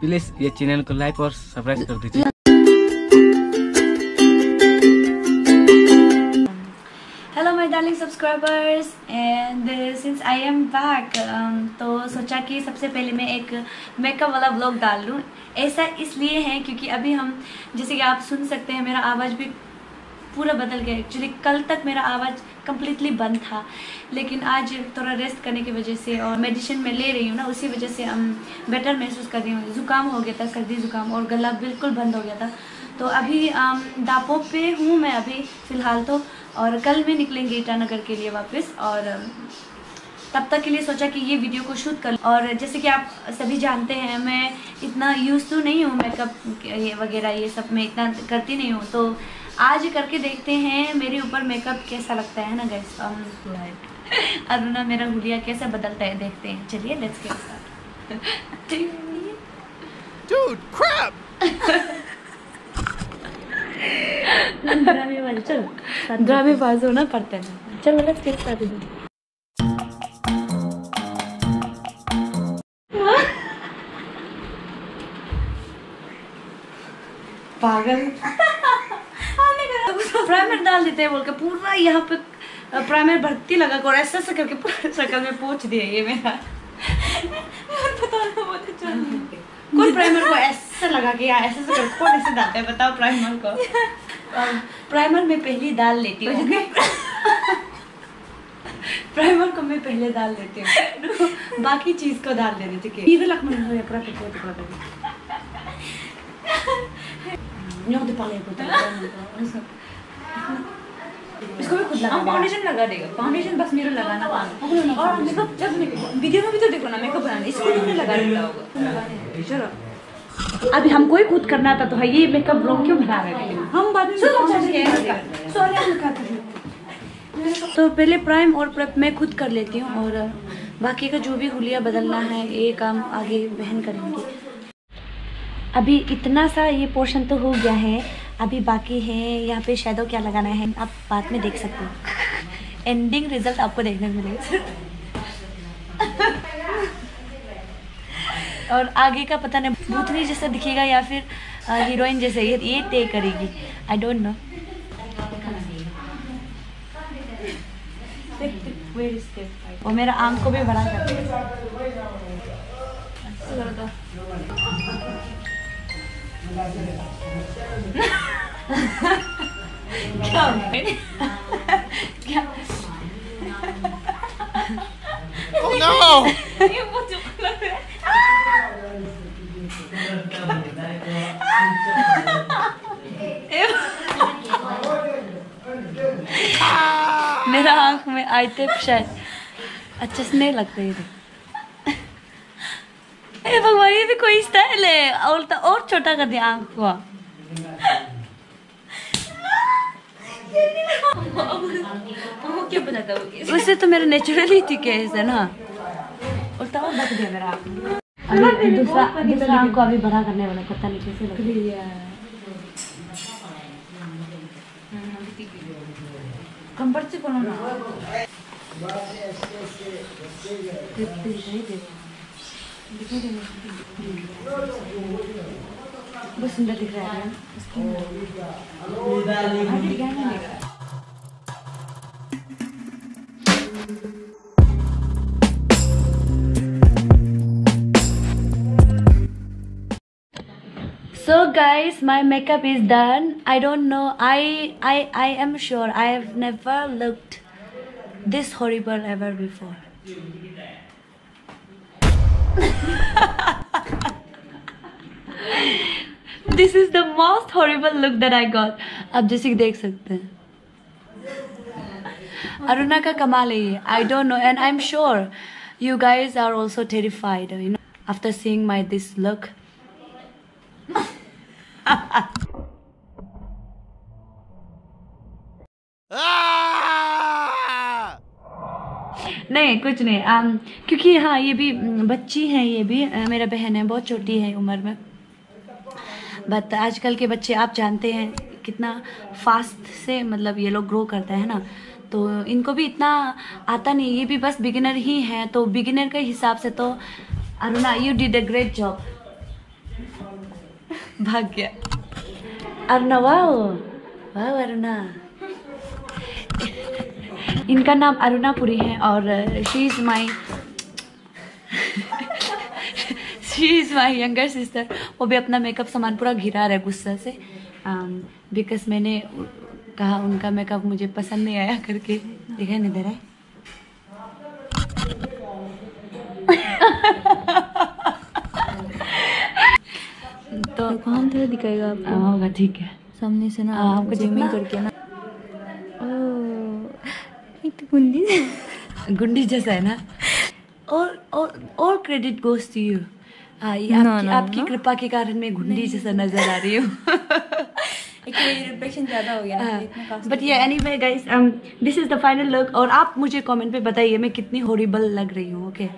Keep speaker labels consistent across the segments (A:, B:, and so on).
A: Please ये channel को like और सब्सक्राइब कर दीजिए।
B: Hello my darling subscribers and since I am back तो सोचा कि सबसे पहले मैं एक मेकअप वाला ब्लॉग डाल लूँ। ऐसा इसलिए है क्योंकि अभी हम, जैसे कि आप सुन सकते हैं, मेरा आवाज़ भी पूरा बदल गया। एक्चुअली कल तक मेरा आवाज़ कम्प्लीटली बंद था। लेकिन आज थोड़ा रेस्ट करने की वजह से और मेडिसिन मैं ले रही हूँ ना उसी वजह से हम बेटर महसूस कर रही हूँ। ज़ुकाम हो गया था सर्दी ज़ुकाम और गला बिल्कुल बंद हो गया था। तो अभी um, दापों पे हूँ मैं अभी फ़िलहाल तो और कल में निकलेंगे ईटानगर के लिए वापस और um, तब तक के लिए सोचा कि ये वीडियो को शूट कर और जैसे कि आप सभी जानते हैं मैं इतना यूज़ तो नहीं हूँ मेकअप ये वगैरह ये सब मैं इतना करती नहीं हूँ। तो आज करके देखते हैं मेरे ऊपर मेकअप कैसा लगता है ना गैस अरुणा मेरा हुलिया कैसे बदलता है देखते हैं। चलिए लेट्स गेट स्टार्ट! ड्रामे वाले चलो. ड्रामे पास होना पड़ता है। चलो लेट्स गेट स्टार्ट पागल। प्राइमर डाल देते हैं बोल के पूरा यहाँ पे प्राइमर भर्ती लगा कर ऐसा ऐसा करके पूरा शक्ल में पोछ दिया ये मेरा। कौन प्राइमर को ऐसे लगा के यहाँ ऐसे ऐसे कौन ऐसे डालता है बताओ प्राइमर को। प्राइमर में पहले डाल लेती हूँ प्राइमर को मैं पहले डाल देती हूँ। बाकी चीज़ को डाल देने चाहिए ये लग मन हो या पूरा पिछले टुकड़ा कर यहाँ तो पाले को इसको भी खुद लगा
C: फाउंडेशन लगा देगा। फाउंडेशन बस मेरा लगाना पाना और मेकअप जब वीडियो में भी तो देखो ना मेकअप बनाना। इसको लगा होगा। चलो।
B: अभी हमको ही खुद करना था तो है ये मेकअप ब्लॉग क्यों बना रहे हैं?
C: हम बाद में
B: हैं। तो पहले प्राइम और प्रेप मैं खुद कर लेती हूँ और बाकी का जो भी हुलिया बदलना है ये काम आगे बहन करेंगे। अभी इतना सा ये पोर्शन तो हो गया है। अभी बाकी है यहाँ पे शेडो क्या लगाना है आप बाद में देख सकते हो। एंडिंग रिज़ल्ट आपको देखने को मिलेगा। और आगे का पता नहीं भूतनी जैसा दिखेगा या फिर हीरोइन जैसे ये ये तय करेगी। आई डोंट नो वो मेरा आँख को भी बड़ा कर हो
D: Oh no!
C: है
B: मेरा आँख में आई थे शायद अच्छे से नहीं लगता ये ए भगवान ये भी कोई स्टाइल है। और तो और छोटा कर दिया आँख को। उससे तो मेरा नेचुरली ठीक है ना। तो और बढ़ गया मेरा आँख। अभी दूसरा दूसरा आँख को अभी बड़ा करने वाला पता नहीं कैसे लग रहा so guys my makeup is done. I don't know. I i i am sure. I have never looked this horrible ever before. This is the most horrible look that I got. आप जैसे कि देख सकते हैं अरुणा का कमाल है ये I don't know and I am sure you guys are also terrified you know after seeing my this look
D: Ah!
B: नहीं कुछ नहीं um, क्योंकि हाँ ये भी mm, बच्ची है ये भी uh, मेरा बहन है बहुत छोटी है उम्र में। बट आजकल के बच्चे आप जानते हैं कितना फास्ट से मतलब ये लोग ग्रो करते हैं ना। तो इनको भी इतना आता नहीं ये भी बस बिगिनर ही है तो बिगिनर के हिसाब से तो Aruna you did a great job Bhagya. Aruna वाह वाह अरुणा। इनका नाम अरुणा पुरी है और she is my she is my younger sister वो भी अपना मेकअप सामान पूरा घिरा रहा है गुस्सा से बिकॉज़ मैंने कहा उनका मेकअप मुझे पसंद नहीं आया करके। दिखाई नहीं दे रहा है? तो
C: कौन थोड़ा दिखाएगा आप
B: हाँ, होगा ठीक है।
C: सामने से ना
B: हाँ, आपको जितना-
C: करके ना एक कुंडी
B: गुंडी जैसा है ना? और और और क्रेडिट गोस टू यू आपकी. कृपा के कारण मैं गुंडी जैसा नज़र आ रही हूँ।
C: ज़्यादा हो गया ना तो
B: बट ये anyway guys this is the final look और आप मुझे कॉमेंट पे बताइए मैं कितनी हॉरिबल लग रही हूँ okay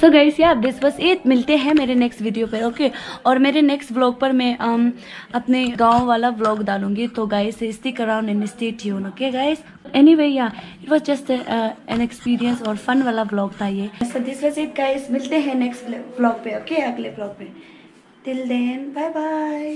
B: so guys yeah this is it मिलते हैं मेरे नेक्स्ट वीडियो पर ओके और मेरे नेक्स्ट व्लॉग पर मैं um, अपने गाँव वाला व्लॉग डालूँगी। तो guys stick around and stay tune okay guys anyway yeah it was just an experience और फन वाला व्लॉग था ये। So this was it guys मिलते हैं नेक्स्ट व्लॉग पे ओके अगले व्लॉग पे। Till then bye bye